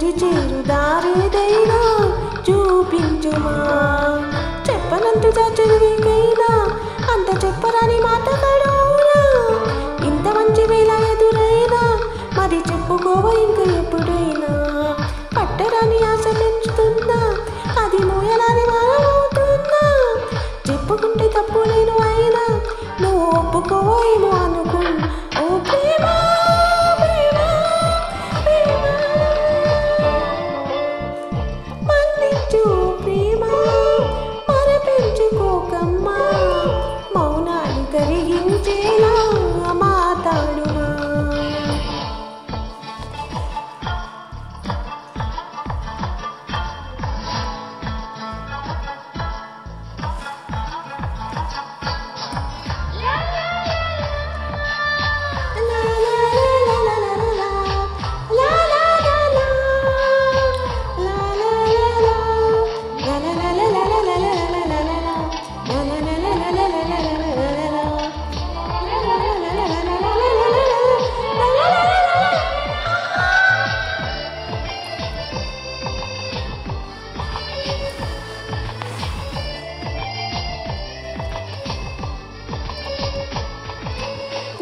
deri deri